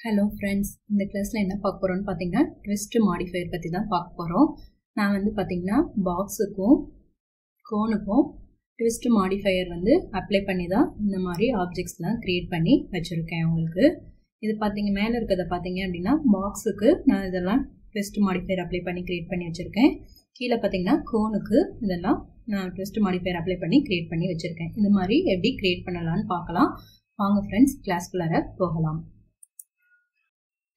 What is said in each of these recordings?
Hello friends இந்த கிளாஸில் என்ன பார்க்க போகிறோம்னு பார்த்தீங்கன்னா ட்விஸ்ட் மாடிஃபையர் பற்றி தான் பார்க்க போகிறோம் நான் வந்து பார்த்தீங்கன்னா பாக்ஸுக்கும் கோனுக்கும் ட்விஸ்ட் மாடிஃபையர் வந்து அப்ளை பண்ணி தான் இந்த மாதிரி ஆப்ஜெக்ட்ஸ்லாம் க்ரியேட் பண்ணி வச்சுருக்கேன் உங்களுக்கு. இது பார்த்தீங்க மேலே இருக்கிறத பார்த்தீங்க அப்படின்னா பாக்ஸுக்கு நான் இதெல்லாம் ட்விஸ்ட் மாடிஃபையர் அப்ளை பண்ணி க்ரியேட் பண்ணி வச்சுருக்கேன். கீழே பார்த்தீங்கன்னா கோனுக்கு இதெல்லாம் நான் ட்விஸ்ட் மாடிஃபையர் அப்ளை பண்ணி க்ரியேட் பண்ணி வச்சுருக்கேன். இந்த மாதிரி எப்படி க்ரியேட் பண்ணலான்னு பார்க்கலாம். வாங்க ஃப்ரெண்ட்ஸ் கிளாஸ்குள்ளார போகலாம்.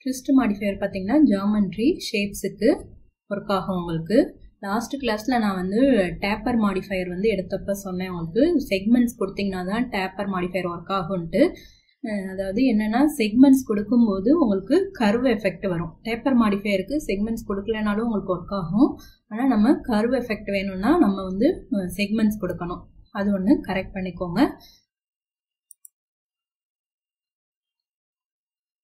ட்விஸ்ட் மாடிஃபையர் பார்த்தீங்கன்னா ஜாமெண்ட்ரி ஷேப்ஸுக்கு ஒர்க் ஆகும் உங்களுக்கு. லாஸ்ட் கிளாஸில் நான் வந்து டேப்பர் மாடிஃபையர் வந்து எடுத்தப்ப சொன்னேன் உங்களுக்கு. செக்மெண்ட்ஸ் கொடுத்தீங்கன்னா தான் டேப்பர் மாடிஃபையர் ஒர்க் ஆகும்ன்ட்டு. அதாவது என்னென்னா செக்மெண்ட்ஸ் கொடுக்கும்போது உங்களுக்கு கர்வ் எஃபெக்ட் வரும். டேப்பர் மாடிஃபையருக்கு செக்மெண்ட்ஸ் கொடுக்கலனாலும் உங்களுக்கு ஒர்க் ஆகும். ஆனால் நம்ம கர்வ் எஃபெக்ட் வேணும்னா நம்ம வந்து செக்மெண்ட்ஸ் கொடுக்கணும். அது ஒன்று கரெக்ட் பண்ணிக்கோங்க.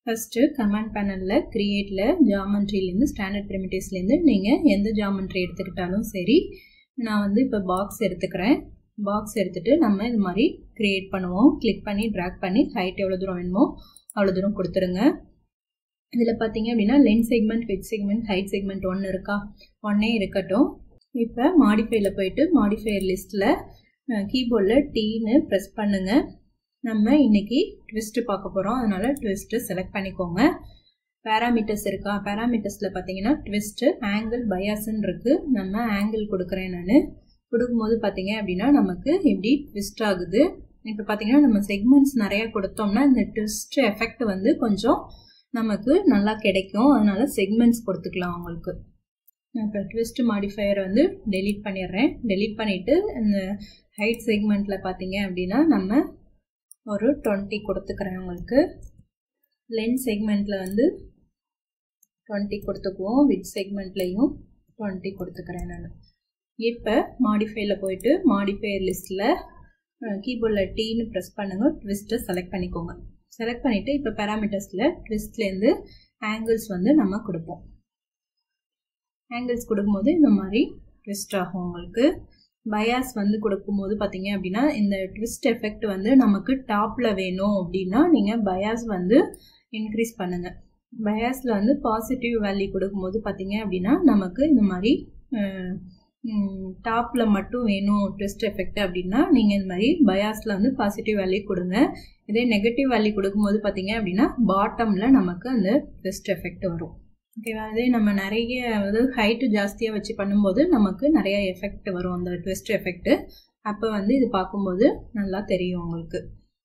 ஃபஸ்ட்டு கமாண்ட் பேனலில் க்ரியேட்டில் ஜாமெண்ட்ரிலேருந்து ஸ்டாண்டர்ட் ப்ரிமிட்டிவ்ஸ்லேருந்து நீங்கள் எந்த ஜாமெண்ட்ரி எடுத்துக்கிட்டாலும் சரி நான் வந்து இப்போ பாக்ஸ் எடுத்துக்கிறேன். பாக்ஸ் எடுத்துகிட்டு நம்ம இது மாதிரி க்ரியேட் பண்ணுவோம். கிளிக் பண்ணி ட்ராக் பண்ணி ஹைட் எவ்வளோ தூரம் வேணுமோ அவ்வளோ தூரம் கொடுத்துருங்க. இதில் பார்த்தீங்க அப்படின்னா length segment width segment height segment ஒன்று இருக்கா? ஒன்னே இருக்கட்டும். இப்போ மாடிஃபைல போயிட்டு மாடிஃபையர் லிஸ்ட்டில் கீபோர்டில் டீன்னு ப்ரெஸ் பண்ணுங்கள் நம்ம இன்னைக்கு ட்விஸ்ட்டு பார்க்க போகிறோம் அதனால் ட்விஸ்ட்டு செலக்ட் பண்ணிக்கோங்க. பேராமீட்டர்ஸ் இருக்கா? பேராமீட்டர்ஸில் பார்த்தீங்கன்னா ட்விஸ்ட்டு ஆங்கிள் பயாஸ்ன்னு இருக்குது நம்ம ஆங்கிள் கொடுக்குறேன் நான். கொடுக்கும்போது பார்த்தீங்க அப்படின்னா நமக்கு எப்படி ட்விஸ்ட் ஆகுது. இப்போ பார்த்தீங்கன்னா நம்ம செக்மெண்ட்ஸ் நிறையா கொடுத்தோம்னா இந்த ட்விஸ்ட் எஃபெக்ட் வந்து கொஞ்சம் நமக்கு நல்லா கிடைக்கும். அதனால் செக்மெண்ட்ஸ் கொடுத்துக்கலாம் அவங்களுக்கு நான் இப்போ ட்விஸ்ட் மாடிஃபையர் வந்து டெலீட் பண்ணிடுறேன். டெலீட் பண்ணிவிட்டு இந்த ஹைட் செக்மெண்ட்டில் பார்த்தீங்க அப்படின்னா நம்ம ஒரு டுவெண்ட்டி கொடுத்துக்கிறேன் உங்களுக்கு. லென் செக்மெண்ட்டில் வந்து டுவெண்ட்டி கொடுத்துக்குவோம். வித் செக்மெண்ட்லேயும் டுவெண்ட்டி கொடுத்துக்கிறேன் நான். இப்போ மாடிஃபைல போயிட்டு மாடிஃபையர் லிஸ்ட்டில் கீபோர்டில் டீன்னு ப்ரெஸ் பண்ணுங்கள் ட்விஸ்ட்டை செலக்ட் பண்ணிக்கோங்க. செலக்ட் பண்ணிவிட்டு இப்போ பேராமீட்டர்ஸில் ட்விஸ்ட்லேருந்து ஆங்கிள்ஸ் வந்து நம்ம கொடுப்போம். ஆங்கிள்ஸ் கொடுக்கும்போது இந்த மாதிரி ட்விஸ்ட் ஆகும் உங்களுக்கு. பயாஸ் வந்து கொடுக்கும்போது பார்த்தீங்க அப்படின்னா இந்த ட்விஸ்ட் எஃபெக்ட் வந்து நமக்கு டாப்பில் வேணும் அப்படின்னா நீங்கள் பயாஸ் வந்து இன்க்ரீஸ் பண்ணுங்கள் பயாஸில் வந்து பாசிட்டிவ் வேல்யூ கொடுக்கும்போது பார்த்தீங்க அப்படின்னா நமக்கு இந்த மாதிரி டாப்பில் மட்டும் வேணும் ட்விஸ்ட் எஃபெக்ட் அப்படின்னா நீங்கள் இந்த மாதிரி பயாஸில் வந்து பாசிட்டிவ் வேல்யூ கொடுங்க. இதே நெகட்டிவ் வேல்யூ கொடுக்கும்போது பார்த்தீங்க அப்படின்னா பாட்டமில் நமக்கு அந்த ட்விஸ்ட் எஃபெக்ட் வரும். ஓகேவா அதே நம்ம நிறைய அதாவது ஹைட்டு ஜாஸ்தியாக வச்சு பண்ணும்போது நமக்கு நிறைய எஃபெக்ட் வரும். அந்த ட்விஸ்ட் எஃபெக்ட்டு அப்போ வந்து இது பார்க்கும்போது நல்லா தெரியும் உங்களுக்கு.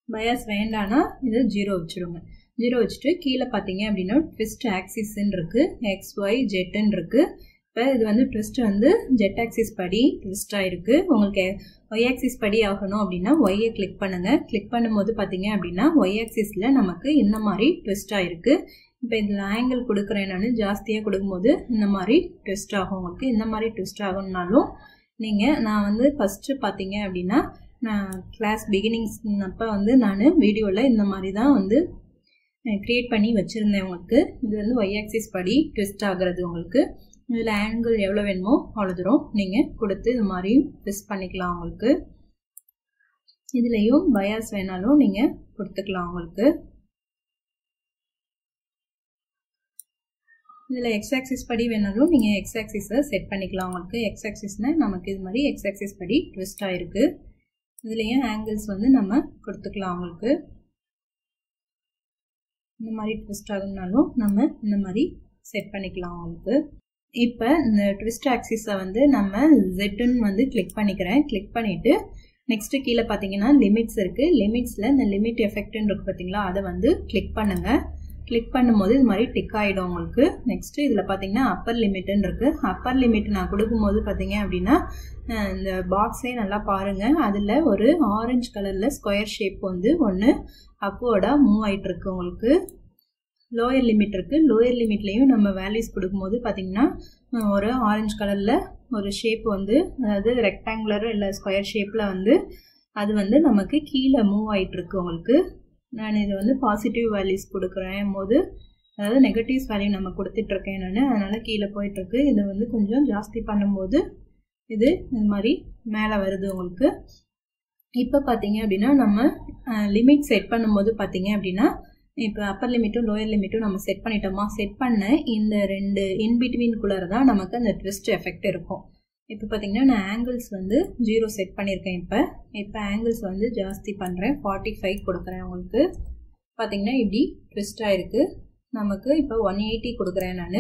பயாஸ் வேண்டானா இது ஜீரோ வச்சுடுங்க ஜீரோ வச்சுட்டு கீழே பார்த்தீங்க அப்படின்னா ட்விஸ்ட் ஆக்சிஸ்ன்னு இருக்குது எக்ஸ் ஒய் ஜெட்டுன்னு இருக்குது இப்போ இது வந்து ட்விஸ்ட் வந்து ஜெட் ஆக்சிஸ் படி ட்விஸ்டாக இருக்குது உங்களுக்கு ஒய் ஆக்சிஸ் படி ஆகணும் அப்படின்னா ஒய்யை கிளிக் பண்ணுங்கள் கிளிக் பண்ணும்போது பார்த்தீங்க அப்படின்னா ஒய் ஆக்சிஸில் நமக்கு இந்த மாதிரி ட்விஸ்டாக இருக்குது இப்போ இதில் ஆங்கிள் கொடுக்குறேன் நான் ஜாஸ்தியாக கொடுக்கும்போது இந்த மாதிரி ட்விஸ்ட் ஆகும் உங்களுக்கு. இந்த மாதிரி ட்விஸ்ட் ஆகணும்னாலும் நீங்கள் நான் வந்து ஃபஸ்ட்டு பார்த்தீங்க அப்படின்னா நான் கிளாஸ் பிகினிங்ஸ் அப்போ வந்து நான் வீடியோவில் இந்த மாதிரி தான் வந்து க்ரியேட் பண்ணி வச்சுருந்தேன் உங்களுக்கு. இது வந்து ஒய் ஆக்சிஸ் படி ட்விஸ்ட் ஆகிறது உங்களுக்கு. இதில் ஆங்கிள் எவ்வளோ வேணுமோ அவ்வளோ தூரம் நீங்கள் கொடுத்து இது மாதிரி ட்விஸ்ட் பண்ணிக்கலாம் உங்களுக்கு. இதுலேயும் பயாஸ் வேணாலும் நீங்கள் கொடுத்துக்கலாம் உங்களுக்கு. இதில் எக்ஸ் ஆக்சிஸ் படி வேணாலும் நீங்கள் எக்ஸ் ஆக்சிஸை செட் பண்ணிக்கலாம் உங்களுக்கு. எக்ஸ் ஆக்சிஸ்னால் நமக்கு இது மாதிரி எக்ஸ் ஆக்சிஸ் படி ட்விஸ்ட் ஆகிருக்கு இதுலேயும் ஆங்கிள்ஸ் வந்து நம்ம கொடுத்துக்கலாம் உங்களுக்கு. இந்த மாதிரி ட்விஸ்ட் ஆகுனாலும் நம்ம இந்த மாதிரி செட் பண்ணிக்கலாம் உங்களுக்கு. இப்போ இந்த ட்விஸ்ட் ஆக்சிஸை வந்து நம்ம ஜெட்டுன்னு வந்து கிளிக் பண்ணிக்கிறேன். கிளிக் பண்ணிவிட்டு நெக்ஸ்ட்டு கீழே பார்த்தீங்கன்னா லிமிட்ஸ் இருக்குது லிமிட்ஸில் இந்த லிமிட் எஃபெக்ட்னு இருக்குது பார்த்தீங்களா அதை வந்து கிளிக் பண்ணுங்கள் கிளிக் பண்ணும்போது இது மாதிரி டிக் ஆகிடும் உங்களுக்கு. நெக்ஸ்ட்டு இதில் பார்த்தீங்கன்னா அப்பர் லிமிட்டுன்னு இருக்குது அப்பர் லிமிட் நான் கொடுக்கும்போது பார்த்தீங்க அப்படின்னா இந்த பாக்ஸே நல்லா பாருங்கள் அதில் ஒரு ஆரஞ்சு கலரில் ஸ்கொயர் ஷேப் வந்து ஒன்று அப்வோர்டாக மூவ் ஆகிட்டுருக்கு உங்களுக்கு. லோயர் லிமிட் இருக்குது லோயர் லிமிட்லேயும் நம்ம வேல்யூஸ் கொடுக்கும்போது பார்த்தீங்கன்னா ஒரு ஆரஞ்சு கலரில் ஒரு ஷேப் வந்து அதாவது ரெக்டாங்குலர் இல்லை ஸ்கொயர் ஷேப்பில் வந்து அது வந்து நமக்கு கீழே மூவ் ஆகிட்டுருக்கு உங்களுக்கு. நான் இது வந்து பாசிட்டிவ் வேல்யூஸ் கொடுக்குறேன் போது அதாவது நெகட்டிவ்ஸ் வேல்யூ நம்ம கொடுத்துட்ருக்கேன் நான். அதனால் கீழே போயிட்டுருக்கு இதை வந்து கொஞ்சம் ஜாஸ்தி பண்ணும்போது இது இது மாதிரி மேலே வருது உங்களுக்கு. இப்போ பார்த்தீங்க அப்படின்னா நம்ம லிமிட் செட் பண்ணும்போது பார்த்தீங்க அப்படின்னா இப்போ அப்பர் லிமிட்டும் லோயர் லிமிட்டும் நம்ம செட் பண்ணிட்டோமா? செட் பண்ண இந்த ரெண்டு இன்பிட்வீன்குள்ளார தான் நமக்கு அந்த ட்விஸ்ட் எஃபெக்ட் இருக்கும். இப்போ பார்த்தீங்கன்னா நான் ஆங்கிள்ஸ் வந்து ஜீரோ செட் பண்ணியிருக்கேன் இப்போ. இப்போ ஆங்கிள்ஸ் வந்து ஜாஸ்தி பண்ணுறேன் ஃபார்ட்டி ஃபைவ் கொடுக்குறேன் உங்களுக்கு. பார்த்தீங்கன்னா இப்படி ட்விஸ்டாக இருக்குது நமக்கு இப்போ ஒன் எயிட்டி கொடுக்குறேன் நான்.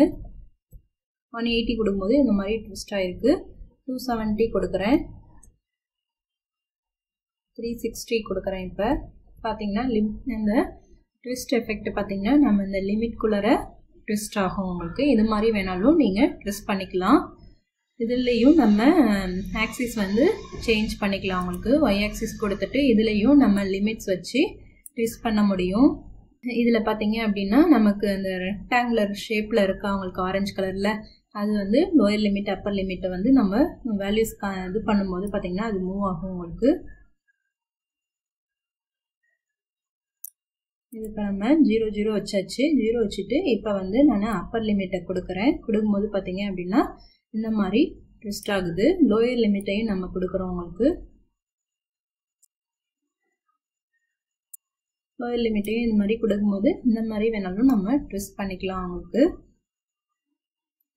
ஒன் எயிட்டி கொடுக்கும்போது இந்த மாதிரி ட்விஸ்டாக இருக்குது டூ செவன்ட்டி கொடுக்குறேன். த்ரீ சிக்ஸ்டி கொடுக்குறேன் இப்போ. பார்த்தீங்கன்னா லிம் இந்த ட்விஸ்ட் எஃபெக்ட் பார்த்தீங்கன்னா நம்ம இந்த லிமிட்குள்ளே ட்விஸ்ட் ஆகும் உங்களுக்கு. இது மாதிரி வேணாலும் நீங்கள் ட்விஸ்ட் பண்ணிக்கலாம். இதுலேயும் நம்ம um, ஆக்சிஸ் வந்து சேஞ்ச் பண்ணிக்கலாம் உங்களுக்கு. ஒய் ஆக்சிஸ் கொடுத்துட்டு இதுலேயும் நம்ம லிமிட்ஸ் வச்சு ட்விஸ்ட் பண்ண முடியும். இதில் பார்த்தீங்க அப்படின்னா நமக்கு அந்த ரெக்டாங்குலர் ஷேப்பில் இருக்கா அவங்களுக்கு ஆரஞ்சு கலரில் அது வந்து லோயர் லிமிட் அப்பர் லிமிட்டை வந்து நம்ம வேல்யூஸ் இது பண்ணும்போது பார்த்தீங்கன்னா அது மூவ் ஆகும் உங்களுக்கு. இது இப்போ நம்ம ஜீரோ ஜீரோ வச்சாச்சு. ஜீரோ வச்சுட்டு இப்போ வந்து நான் அப்பர் லிமிட்டை கொடுக்குறேன். கொடுக்கும்போது பார்த்தீங்க அப்படின்னா இந்த மாதிரி ட்விஸ்ட் ஆகுது. லோயர் லிமிட்டையும் நம்ம கொடுக்குறோம் உங்களுக்கு. லோயர் லிமிட்டையும் இந்த மாதிரி கொடுக்கும்போது இந்த மாதிரி வேணாலும் நம்ம ட்விஸ்ட் பண்ணிக்கலாம் அவங்களுக்கு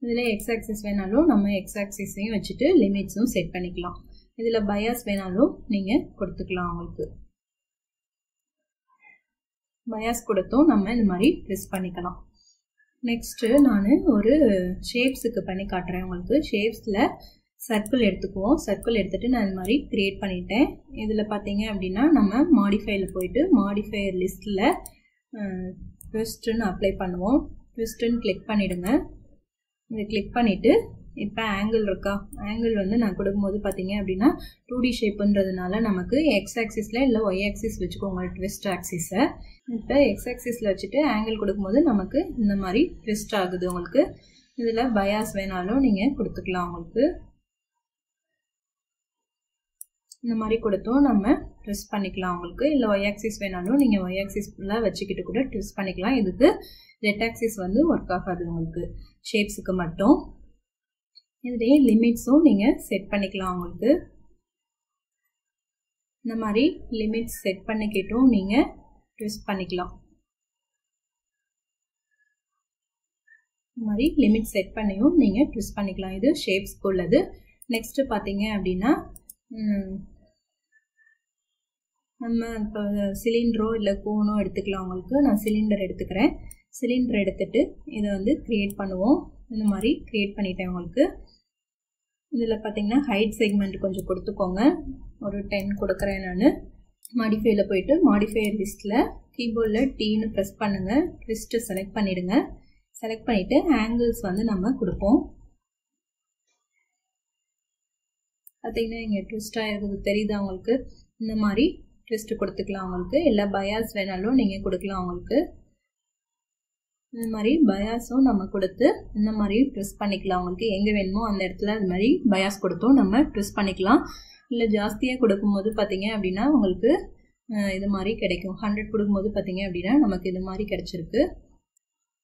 இதில் எக்ஸ் ஆக்சிஸ் வேணாலும் நம்ம எக்ஸ் ஆக்சிஸையும் வச்சுட்டு லிமிட்ஸும் செட் பண்ணிக்கலாம். இதில் பயாஸ் வேணாலும் நீங்கள் கொடுத்துக்கலாம் அவங்களுக்கு பயாஸ் கொடுத்தும் நம்ம இது மாதிரி ட்ரெஸ் பண்ணிக்கலாம். நெக்ஸ்ட்டு நான் ஒரு ஷேப்ஸுக்கு பண்ணி காட்டுறேன் உங்களுக்கு. ஷேப்ஸில் சர்க்கிள் எடுத்துக்குவோம். சர்க்கிள் எடுத்துகிட்டு நான் இந்த மாதிரி க்ரியேட் பண்ணிட்டேன். இதில் பார்த்தீங்க அப்படின்னா நம்ம மாடிஃபையில் போயிட்டு மாடிஃபையர் லிஸ்ட்டில் ட்விஸ்ட்டுன்னு அப்ளை பண்ணுவோம். ட்விஸ்ட்டுன்னு கிளிக் பண்ணிவிடுங்க இதை கிளிக் பண்ணிவிட்டு இப்போ ஆங்கிள் இருக்கா? ஆங்கிள் வந்து நான் கொடுக்கும்போது பார்த்தீங்க அப்படின்னா டூ டி ஷேப்புன்றதுனால நமக்கு எக்ஸ் ஆக்சிஸில் இல்லை ஒய் ஆக்சிஸ் வச்சுக்கோங்க ட்விஸ்ட் ஆக்சிஸை இப்போ எக்ஸ் ஆக்சிஸில் வச்சுட்டு ஆங்கிள் கொடுக்கும்போது நமக்கு இந்த மாதிரி ட்விஸ்ட் ஆகுது உங்களுக்கு. இதில் பயாஸ் வேணாலும் நீங்கள் கொடுத்துக்கலாம் உங்களுக்கு. இந்த மாதிரி கொடுத்தும் நம்ம ட்விஸ்ட் பண்ணிக்கலாம் உங்களுக்கு. இல்லை ஒய் ஆக்சிஸ் வேணாலும் நீங்கள் ஒய் ஃபுல்லாக வச்சுக்கிட்டு கூட ட்விஸ்ட் பண்ணிக்கலாம். இதுக்கு ரெட் ஆக்சிஸ் வந்து ஒர்க் ஆகாது உங்களுக்கு. ஷேப்ஸுக்கு மட்டும். இதுலேயே லிமிட்ஸும் நீங்கள் செட் பண்ணிக்கலாம் உங்களுக்கு. இந்த மாதிரி லிமிட்ஸ் செட் பண்ணிக்கிட்டும் நீங்கள் ட்விஸ்ட் பண்ணிக்கலாம். இந்த மாதிரி லிமிட் செட் பண்ணியும் நீங்கள் ட்விஸ்ட் பண்ணிக்கலாம். இது ஷேப்ஸ்க்கு உள்ளது. நெக்ஸ்ட்டு பார்த்தீங்க அப்படின்னா நம்ம இப்போ சிலிண்டரோ இல்லை கோனோ எடுத்துக்கலாம் உங்களுக்கு. நான் சிலிண்டர் எடுத்துக்கிறேன். சிலிண்டர் எடுத்துட்டு இதை வந்து க்ரியேட் பண்ணுவோம். இந்த மாதிரி க்ரியேட் பண்ணிட்டேன் உங்களுக்கு. இதில் பார்த்தீங்கன்னா ஹைட் செக்மெண்ட் கொஞ்சம் கொடுத்துக்கோங்க. ஒரு டென் கொடுக்குறேன் நான். மாடிஃபைல போயிட்டு மாடிஃபையர் லிஸ்ட்டில் கீபோர்டில் டீன்னு ப்ரெஸ் பண்ணுங்கள் ட்விஸ்ட்டு செலக்ட் பண்ணிவிடுங்க செலக்ட் பண்ணிவிட்டு ஆங்கிள்ஸ் வந்து நம்ம கொடுப்போம். பார்த்தீங்கன்னா இங்கே ட்விஸ்ட்டாக இருக்குது தெரியுதா உங்களுக்கு? இந்த மாதிரி ட்விஸ்ட்டு கொடுத்துக்கலாம் அவங்களுக்கு இல்லை பயாஸ் வேணாலும் நீங்கள் கொடுக்கலாம் அவங்களுக்கு இந்த மாதிரி பயாஸும் நம்ம கொடுத்து இந்த மாதிரி ட்விஸ்ட் பண்ணிக்கலாம். அவங்களுக்கு எங்கே வேணுமோ அந்த இடத்துல அது மாதிரி பயாஸ் கொடுத்தும் நம்ம ட்விஸ்ட் பண்ணிக்கலாம். இல்லை ஜாஸ்தியாக கொடுக்கும்போது பார்த்தீங்க அப்படின்னா உங்களுக்கு இது மாதிரி கிடைக்கும். ஹண்ட்ரட் கொடுக்கும்போது பார்த்தீங்க அப்படின்னா நமக்கு இது மாதிரி கிடைச்சிருக்கு.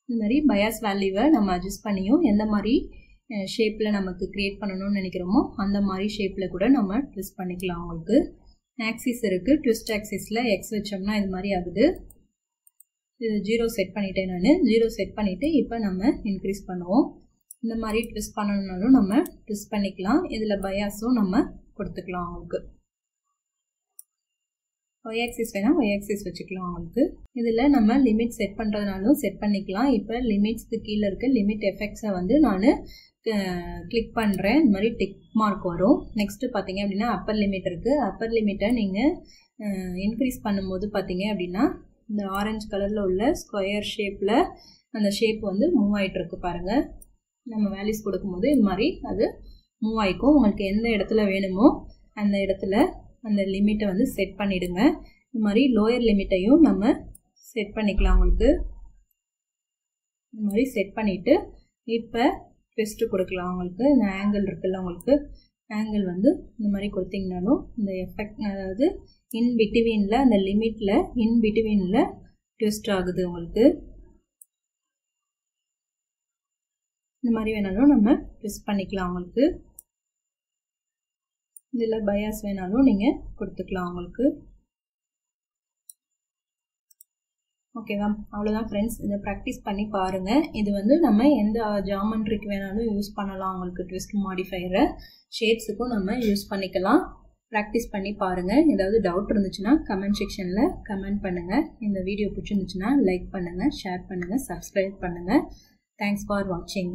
இந்த மாதிரி பயாஸ் வேல்யூவை நம்ம அட்ஜஸ்ட் பண்ணியும் எந்த மாதிரி ஷேப்பில் நமக்கு க்ரியேட் பண்ணணும்னு நினைக்கிறோமோ அந்த மாதிரி ஷேப்பில் கூட நம்ம ட்விஸ்ட் பண்ணிக்கலாம். அவங்களுக்கு ஆக்சிஸ் இருக்குது ட்விஸ்ட் ஆக்சிஸில் எக்ஸ் வச்சோம்னா இது மாதிரி ஆகுது. ஜீரோ செட் பண்ணிட்டேன் நான். ஜீரோ செட் பண்ணிவிட்டு இப்போ நம்ம இன்க்ரீஸ் பண்ணுவோம். இந்த மாதிரி ட்விஸ்ட் பண்ணணுன்னாலும் நம்ம ட்விஸ்ட் பண்ணிக்கலாம். இதில் பயாஸும் நம்ம கொடுத்துக்கலாம் அவங்களுக்கு ஒய் ஆக்சிஸ் வேணால் ஒய் ஆக்சிஸ் வச்சுக்கலாம் அவங்களுக்கு இதில் நம்ம லிமிட் செட் பண்ணுறதுனாலும் செட் பண்ணிக்கலாம். இப்போ லிமிட்ஸ்க்கு கீழே இருக்க லிமிட் எஃபெக்ட்ஸை வந்து நான் கிளிக் பண்ணுறேன் இந்த மாதிரி டிக் மார்க் வரும். நெக்ஸ்ட்டு பார்த்தீங்க அப்படின்னா அப்பர் லிமிட் இருக்குது அப்பர் லிமிட்டை நீங்கள் இன்க்ரீஸ் பண்ணும்போது பார்த்தீங்க அப்படின்னா இந்த ஆரஞ்சு கலரில் உள்ள ஸ்கொயர் ஷேப்பில் அந்த ஷேப் வந்து மூவ் ஆகிட்டுருக்கு பாருங்கள் நம்ம வேல்யூஸ் கொடுக்கும்போது இது மாதிரி அது மூவ் ஆகிக்கும் உங்களுக்கு எந்த இடத்துல வேணுமோ அந்த இடத்துல அந்த லிமிட்டை வந்து செட் பண்ணிவிடுங்க இது மாதிரி லோயர் லிமிட்டையும் நம்ம செட் பண்ணிக்கலாம் உங்களுக்கு. இந்த மாதிரி செட் பண்ணிவிட்டு இப்போ ட்விஸ்ட்டு கொடுக்கலாம் உங்களுக்கு. இந்த ஆங்கிள் இருக்குல்ல உங்களுக்கு. ஆங்கிள் வந்து இந்த மாதிரி கொடுத்தீங்கனாலும் இந்த எஃபெக்ட் அதாவது இன் பிட்வீனில் அந்த லிமிட்டில் இன் பிட்வீனில் ட்விஸ்ட் ஆகுது உங்களுக்கு. இந்த மாதிரி வேணாலும் நம்ம ட்விஸ்ட் பண்ணிக்கலாம் உங்களுக்கு. இதில் பயாஸ் வேணாலும் நீங்கள் கொடுத்துக்கலாம் உங்களுக்கு. ஓகேவா அவ்வளோதான் ஃப்ரெண்ட்ஸ் இதை ப்ராக்டிஸ் பண்ணி பாருங்கள் இது வந்து நம்ம எந்த ஜாமண்ட்ரிக்கு வேணாலும் யூஸ் பண்ணலாம் உங்களுக்கு ட்விஸ்ட் மாடிஃபையரை ஷேப்ஸுக்கும் நம்ம யூஸ் பண்ணிக்கலாம். ப்ராக்டிஸ் பண்ணி பாருங்கள் ஏதாவது டவுட் இருந்துச்சுன்னா கமெண்ட் செக்ஷனில் கமெண்ட் பண்ணுங்கள் இந்த வீடியோ பிடிச்சிருந்துச்சுன்னா லைக் பண்ணுங்கள் ஷேர் பண்ணுங்கள் சப்ஸ்கிரைப் பண்ணுங்கள் தேங்க்ஸ் ஃபார் வாட்சிங்